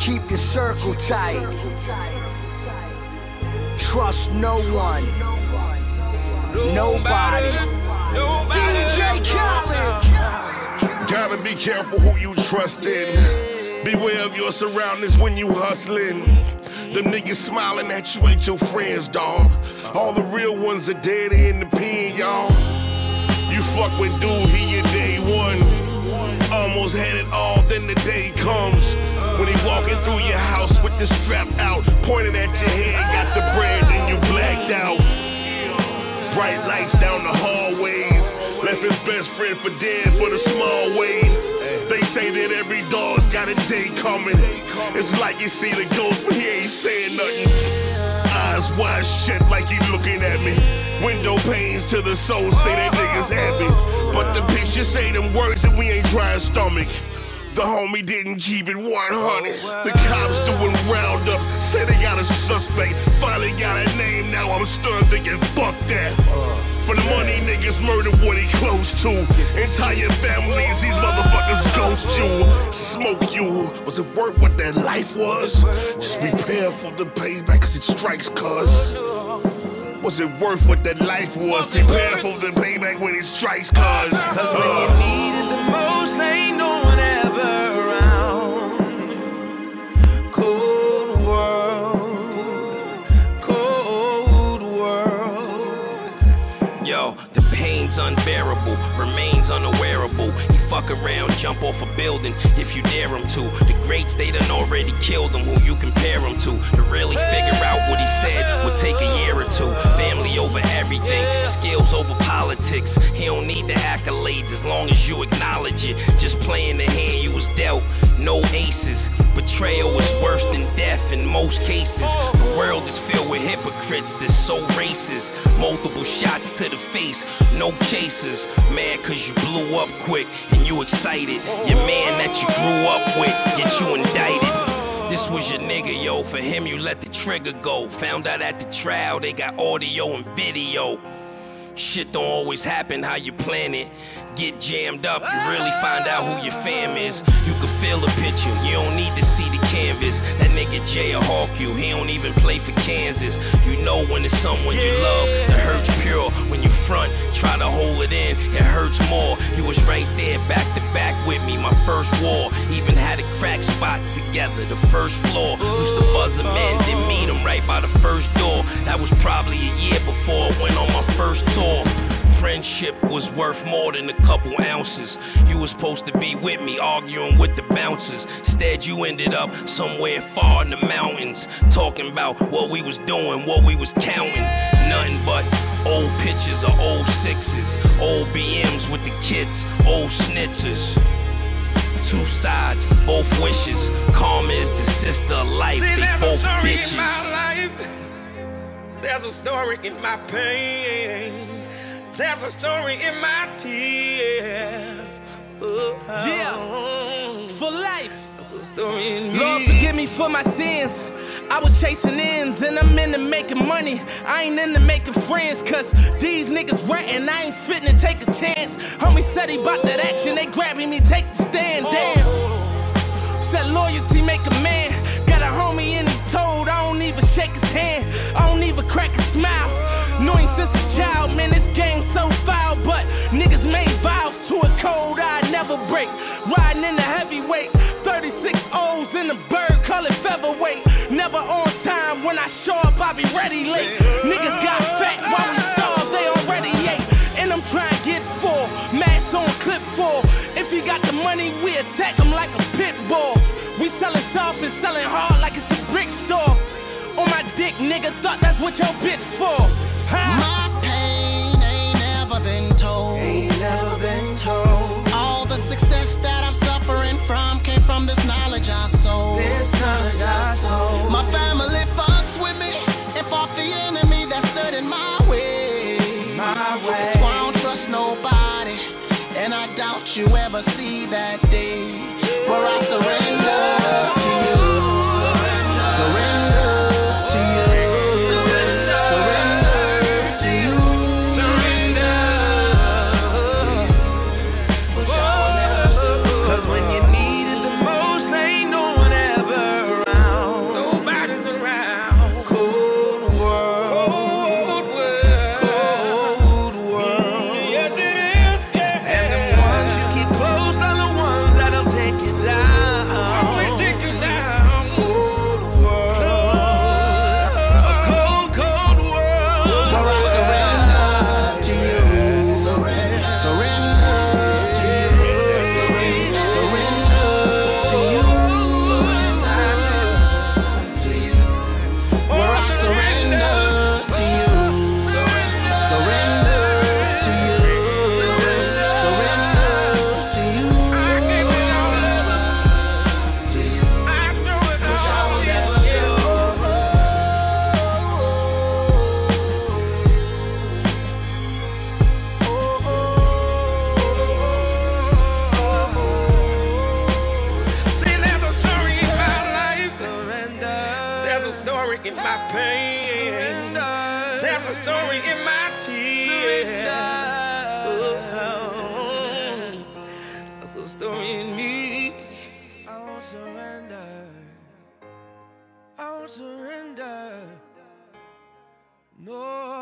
keep your circle tight. Trust no one. Nobody. DJ Khaled. Gotta be careful who you trust in. Beware of your surroundings when you hustling. Them niggas smiling at you ain't your friends, dog. All the real ones are dead in the pen, y'all. You fuck with dude, he your the strap out, pointing at your head, got the bread, then you blacked out. Bright lights down the hallways. Left his best friend for dead for the small way. They say that every dog's got a day coming. It's like you see the ghost, but he ain't saying nothing. Eyes wide shut like he looking at me. Window panes to the soul say that niggas happy. But the picture say them words that we ain't trying stomach. The homie didn't keep it 100. The cops doing roundups, say they got a suspect. Finally got a name, now I'm stunned thinking, fuck that. Uh, for the money, niggas murder what he close to. Entire families, these motherfuckers ghost you. Smoke you. Was it worth what that life was? Just prepare for the payback, cause it strikes, cuz. Was it worth what that life was? Prepare for the payback when it strikes, cuz. Cause when uh. you need it the most, ain't Yo, the pain's unbearable, remains unawareable. He fuck around, jump off a building if you dare him to. The greats, they done already killed him, who you compare him to. To really figure out what he said would take a year or two. Family over everything, skills over politics. He don't need the accolades as long as you acknowledge it. Just playing the dealt, no aces. Betrayal is worse than death in most cases. The world is filled with hypocrites that's so racist. Multiple shots to the face, no chasers. Mad cause you blew up quick and you excited. Your man that you grew up with get you indicted. This was your nigga, yo. For him, you let the trigger go. Found out at the trial, they got audio and video. Shit don't always happen how you plan it. Get jammed up, you really find out who your fam is. You can feel the picture, you don't need to see the canvas. That nigga Jay will hawk you, he don't even play for Kansas. You know when it's someone you love, the hurt's pure. When you front, try to hold it in, it hurts more. You was right there, back to back with me, my first war. Even had a crack spot together, the first floor. Used to buzz him in, then meet him right by the first door. That was probably a year before I went on my first tour. Friendship was worth more than a couple ounces. You was supposed to be with me, arguing with the bouncers. Instead, you ended up somewhere far in the mountains, talking about what we was doing, what we was counting. Nothing but old pictures of old sixes, old BMs with the kids, old snitzers. Two sides, both wishes. Karma is the sister of life. See, they both bitches. In my life. There's a story in my pain. There's a story in my tears. Oh, Yeah. Oh. For life. There's a story in me. Lord, forgive me for my sins. I was chasing ends and I'm into making money. I ain't into making friends, cause these niggas ratting. I ain't fitting to take a chance. Homie said he bought that action, they grabbing me, take the stand. Since a child, man. This game so foul, but niggas made vows to a code I never break. Riding in the heavyweight, 36 O's in the bird colored featherweight. Never on time. When I show up, I be ready late. Niggas got fat while we starve, they already ate. And I'm trying to get full. Mass on clip full. If he got the money, we attack him like a pit bull. We selling soft and selling hard like it's a brick store. On my dick, nigga, thought that's what your bitch for. Ha! You ever see that day where I surrender Story in my tears. Oh, there's a story in me. I won't surrender. I won't surrender. No.